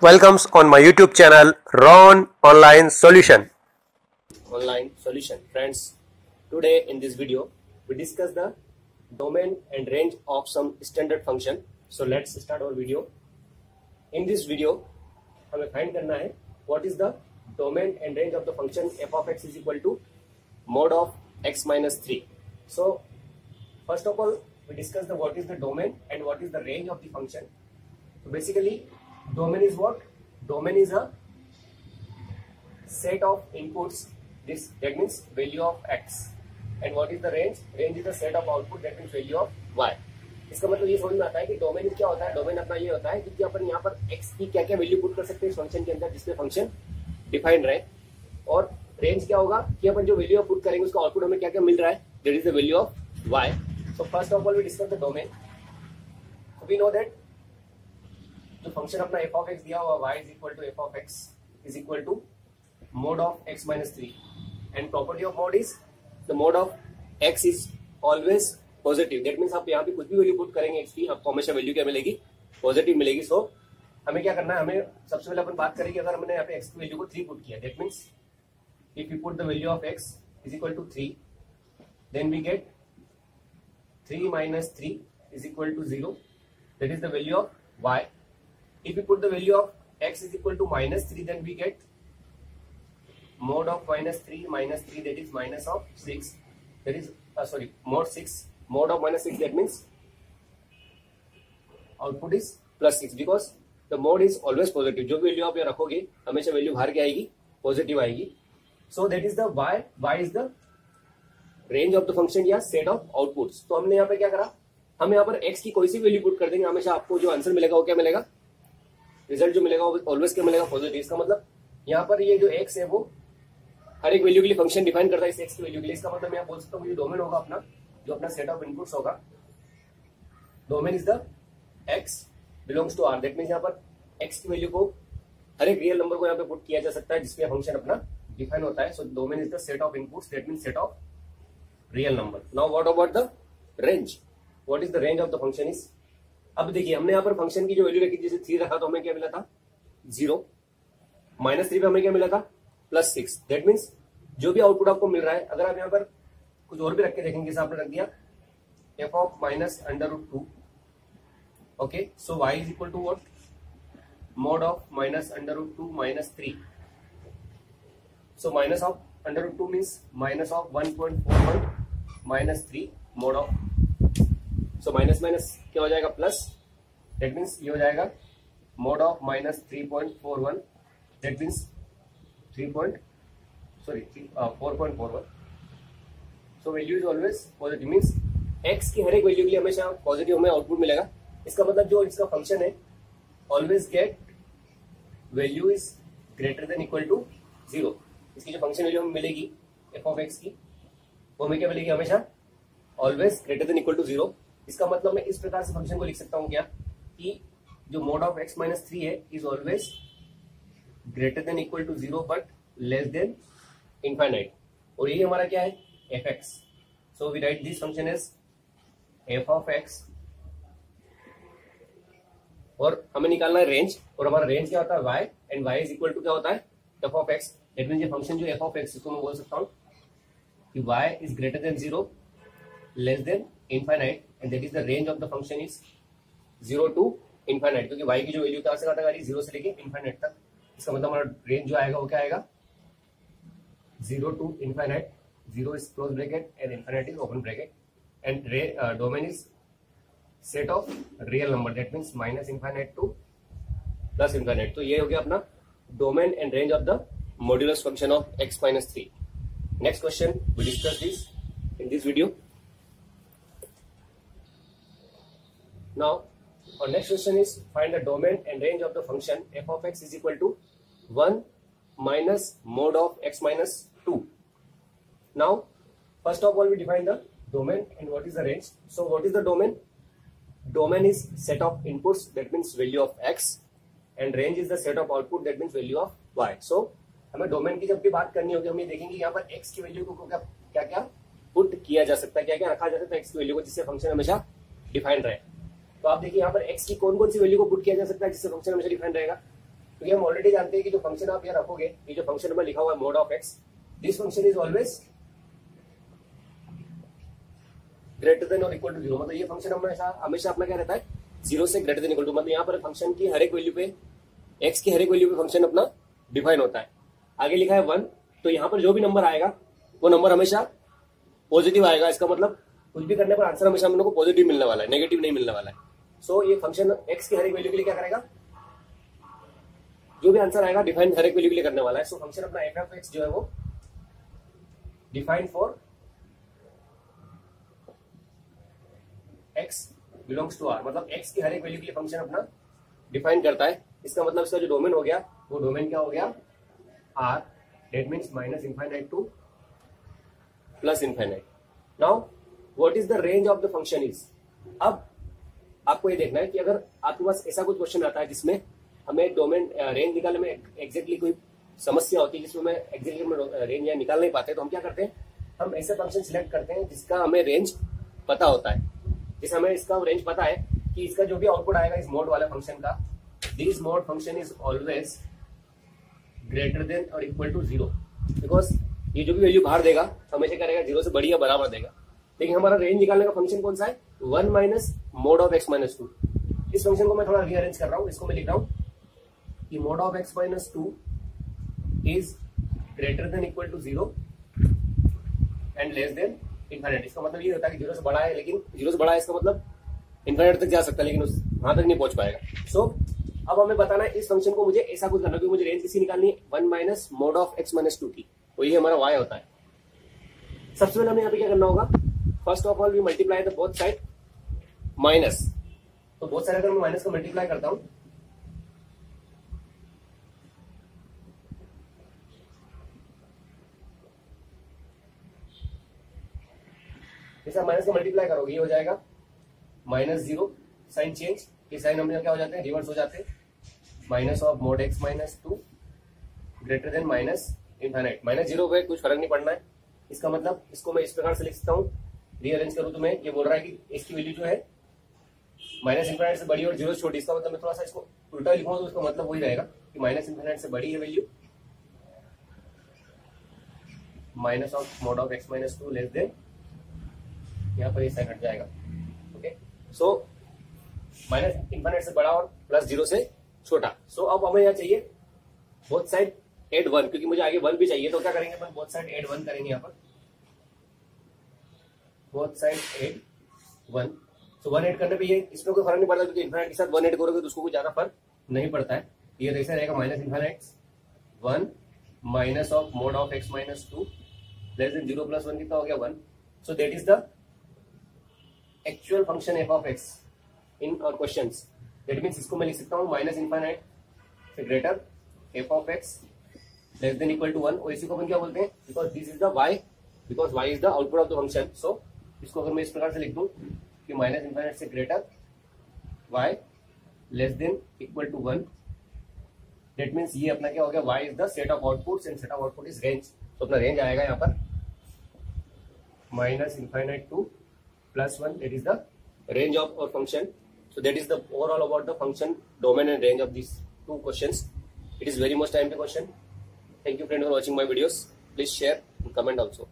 welcomes on my YouTube channel Ron Online Solution. online solution. Friends, today in this video, we discuss the domain and range of some standard function. So let's start our video. In this video, हमें find करना है what is the domain and range of the function f of x is equal to mod of x minus 3. So first of all, we discuss the what is the domain and what is the range of the function. So basically, domain is what? Domain is a set of inputs. This, that means value of x. And what is the range? Range is the set of output, that means value of इसका मतलब ये समझ में आता है कि domain क्या होता है? डोमेन अपना ये होता है कि अपन यहाँ पर x की क्या क्या वैल्यू पुट कर सकते हैं फ़ंक्शन के अंदर जिसमें फ़ंक्शन डिफाइंड रहे। और रेंज क्या होगा? कि अपन जो वैल्यू पुट करेंगे, उसका आउटपुट हमें क्या क्या मिल रहा है? That is the value of y. So first of all we discuss the domain we know that तो फ़ंक्शन अपना एफ़ ऑफ़ एक्स दिया हुआ y is equal to f of x is equal to mod of x minus three and property of mod is the mod of x is always positive that means आप यहाँ पे कुछ भी value put करेंगे x की आपको हमेशा value क्या मिलेगी? पॉजिटिव मिलेगी. सो हमें क्या करना है? हमें सबसे पहले अपन बात करेंगे अगर हमने यहाँ पे एक्स की वैल्यू को थ्री पुट किया. That means if you put the value of x is equal to three then we get three minus three is equal to zero that is the value of y if you put the value of x is equal to minus 3 then we get mod of minus 3 minus 3 that is minus of 6 that is uh, sorry mod 6 mod of minus 6 that means output is plus 6 because the mod is always positive जो value आप यहाँ रखोगे हमेशा value बाहर क्या आएगी positive आएगी so that is the y y is the range of the function या सेट ऑफ़ आउटपुट्स तो हमने यहाँ पे क्या करा हम यहाँ पर x की कोई सी वैल्यू पुट कर देंगे हमेशा आपको जो आंसर मिलेगा वो क्या मिलेगा रिज़ल्ट जो मिलेगा ऑलवेज क्या मिलेगा? पॉजिटिव इसका मतलब यहाँ पर ये जो x है वो हर एक वैल्यू के लिए फ़ंक्शन डिफाइन करता है। इस x की वैल्यू के लिए इसका मतलब मैं बोल सकता हूँ डोमेन होगा अपना, जो अपना सेट ऑफ़ इनपुट्स होगा। Domain is the x belongs to R that mean यहाँ पर x की वैल्यू को हर एक रियल नंबर को यहाँ पे पुट किया जा सकता है जिसपे फ़ंक्शन अपना डिफाइन होता है। So domain is the set of inputs that mean set of real number now what about the range what is the range of the function is अब देखिए, हमने यहाँ पर फ़ंक्शन की जो वैल्यू रखी, जैसे थ्री रखा तो हमें क्या मिला था? ज़ीरो माइनस थ्री पे हमें क्या मिला था? प्लस सिक्स दैट मीन्स जो भी आउटपुट आपको मिल रहा है, अगर आप यहाँ पर कुछ और भी रख के देखेंगे, जैसे आपने रख दिया f of minus under two okay so y is equal to what mod of minus under two minus three so minus of under two means minus of one point four one minus three mod of so minus minus क्या हो जाएगा? Plus that means ये हो जाएगा mod of minus three point four one that means three point sorry four point four one so value is always positive means x की हर एक value के लिए हमेशा पॉजिटिव हमें आउटपुट मिलेगा। इसका मतलब जो इसका फ़ंक्शन है always get value is greater than equal to zero इसकी जो फ़ंक्शन वैल्यू हमें मिलेगी एफ़ ऑफ़ एक्स की, वो हमें क्या मिलेगी? हमेशा always greater than equal to zero इसका मतलब मैं इस प्रकार से फ़ंक्शन को लिख सकता हूँ क्या? कि जो mod of x minus three है is always greater than equal to zero but less than infinite और यही हमारा क्या है? F x so we write this function as f of x और हमें निकालना है रेंज और हमारा रेंज क्या होता है? Y and y is equal to क्या होता है? F of x that mean ये फ़ंक्शन जो एफ़ ऑफ़ एक्स इसको मैं बोल सकता हूँ कि y is greater than zero less than infinite and that is the range of the function is zero to infinite क्योंकि वाई की जो वैल्यू कहाँ से कहाँ तक आ रही है ज़ीरो से लेके इनफाइनाइट तक। इसका मतलब हमारा रेंज जो आएगा, वो क्या आएगा? Zero to infinite zero is close bracket and infinite is open bracket and domain is set of real number that means minus infinite to plus infinite तो ये हो गया अपना domain and range of the modulus function of x minus three next question we discuss this in this video now our next question is find the domain and range of the function f of x is equal to 1 minus mod of x minus 2 now first of all we define the domain and what is the range so what is the domain domain is set of inputs that means value of x and range is the set of output that means value of y so हमें domain की जब भी बात करनी होगी हम ये देखेंगे यहाँ पर x की वैल्यू को क्या क्या क्या पुट किया जा सकता है क्या क्या रखा जा सकता है x की वैल्यू को जिससे फ़ंक्शन हमेशा डिफाइंड रहे तो आप देखिए यहाँ पर x की कौन कौन सी वैल्यू को पुट किया जा सकता है जिससे फ़ंक्शन हमेशा डिफाइन रहेगा। क्योंकि हम ऑलरेडी जानते हैं कि जो फ़ंक्शन आप यहाँ रखोगे, ये जो फ़ंक्शन में लिखा हुआ है mod of x this function is always greater than और इक्वल टू ज़ीरो मतलब ये फ़ंक्शन हमेशा हमेशा अपना क्या रहता है? ज़ीरो से ग्रेटर देन इक्वल टू मतलब यहाँ पर फ़ंक्शन की हर एक वैल्यू पे एक्स की हर एक वैल्यू पे फ़ंक्शन अपना डिफाइन होता है। आगे लिखा है वन तो यहाँ पर जो भी नंबर आएगा, वो नंबर हमेशा पॉजिटिव आएगा। इसका मतलब कुछ भी करने पर आंसर हमेशा हम लोग को पॉजिटिव मिलने वाला है नेगेटिव नहीं मिलने वाला है। सो so, ये फ़ंक्शन एक्स की हर एक वैल्यू के लिए क्या करेगा? जो भी आंसर आएगा डिफाइन हर एक वैल्यू के लिए करने वाला है। सो so, फ़ंक्शन अपना एफ़ एफ़ एक्स जो है वो define for x belongs to R मतलब एक्स की हर एक वैल्यू के लिए फ़ंक्शन अपना डिफाइन करता है। इसका मतलब इसका जो डोमेन हो गया वो डोमेन क्या हो गया? R that means minus infinite to plus infinite now what is the range of the function is अब आपको ये देखना है कि अगर आपके पास ऐसा कुछ क्वेश्चन आता है जिसमें हमें डोमेन रेंज निकालने में एग्जैक्टली कोई समस्या होती है, जिसमें हमें एग्जैक्टली रेंज या निकाल नहीं पाते तो हम क्या करते हैं? हम ऐसे फ़ंक्शन सिलेक्ट करते हैं जिसका हमें रेंज पता होता है। जैसे हमें इसका रेंज पता है कि इसका जो भी आउटपुट आएगा इस मोड वाले फ़ंक्शन का this mod function is always greater than और इक्वल टू ज़ीरो बिकॉज़ ये जो भी वैल्यू बाहर देगा, हमेशा क्या रहेगा? ज़ीरो से बड़ी या बराबर देगा। लेकिन हमारा रेंज निकालने का फ़ंक्शन कौन सा है? One minus mod of x minus two इस फ़ंक्शन को मैं थोड़ा रीअरेंज कर रहा हूँ इसको मैं लिख रहा हूँ कि mod of x minus two is greater than equal to zero and less than infinite इसका मतलब ये होता है कि ज़ीरो से बड़ा है लेकिन ज़ीरो से बड़ा है इसका मतलब इन्फाइनेट तक जा सकता है लेकिन उस वहाँ तक नहीं पहुँच पाएगा। सो so, अब हमें बताना है इस फ़ंक्शन को मुझे ऐसा कुछ करना क्योंकि मुझे रेंज किसी निकालनी है? One minus mod of x minus two की। तो ये हमारा वाई होता है। सबसे पहले हमें यहाँ पे क्या करना होगा? First of all we multiply the both side minus तो बोथ साइड अगर मैं माइनस को मल्टीप्लाई करता हूँ, जैसे माइनस को मल्टीप्लाई करोगे, ये हो जाएगा माइनस ज़ीरो साइन चेंज ये साइन हमने क्या हो जाते हैं? रिवर्स हो जाते हैं। Minus of mod x minus two greater than minus infinite minus zero कुछ फ़र्क नहीं पड़ना है। इसका मतलब इसको मैं इस प्रकार से लिख सकता हूँ। रीअरेंज करूँ तो मैं ये बोल रहा है कि इसकी वैल्यू जो है माइनस इन्फाइनाइट से बड़ी और ज़ीरो छोटी इसका मतलब मैं थोड़ा सा इसको उल्टा लिखूँगा तो उसका मतलब वही रहेगा कि माइनस इन्फाइनाइट से बड़ी है value minus of mod of x minus two less than यहाँ पर साइन हट जाएगा ओके सो माइनस इन्फाइनाइट से बड़ा और प्लस ज़ीरो से छोटा। सो so, अब हमें यहाँ चाहिए बोथ साइड एड वन क्योंकि मुझे आगे वन भी चाहिए तो क्या करेंगे अपन? बोथ साइड एड वन करेंगे यहाँ पर। Both side add one so one add करने पे ये इसमें कोई फ़र्क नहीं पड़ता क्योंकि इन्फाइनाइट के साथ वन एड करोगे तो उसको कोई ज़्यादा फ़र्क नहीं पड़ता है। ये तो ऐसा रहेगा minus infinite one minus of mod of x minus two less than zero plus one कितना हो गया one so that is the actual function f of x in our question that means इसको मैं लिख सकता हूँ माइनस इन्फाइनाइट से greater f of x less than equal to one और इसी को अपन क्या बोलते हैं? Because this is the y because y is the output of the function so इसको अगर मैं इस प्रकार से लिख दू कि माइनस इंफाइनेट से greater y less than equal to one that means ये अपना क्या हो गया? Y is the set of output and set of output is range तो अपना रेंज आएगा यहाँ पर minus infinite to plus one that is the range of और function so that is the overall about the function domain and range of this two question it is very much time to question thank you friend for watching my videos please share comment also